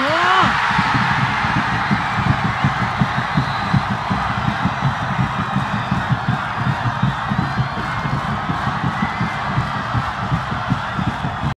Oh,